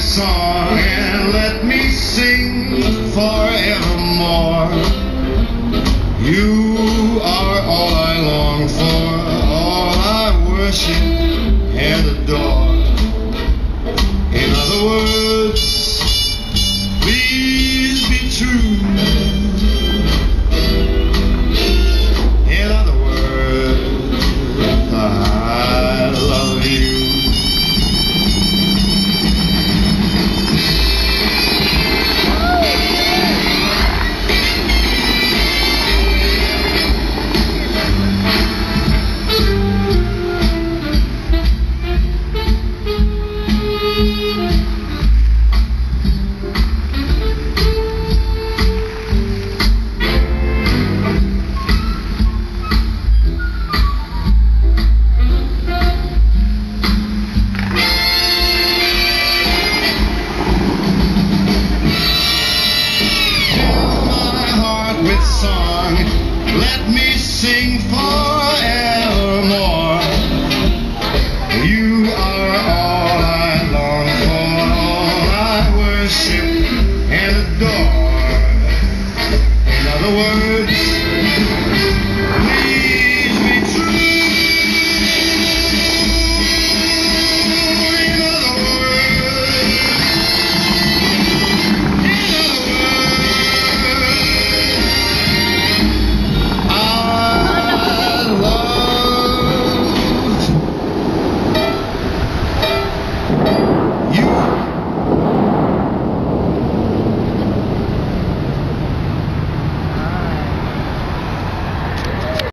song and let me sing forevermore. You are all I long for, all I worship. song. Let me sing for.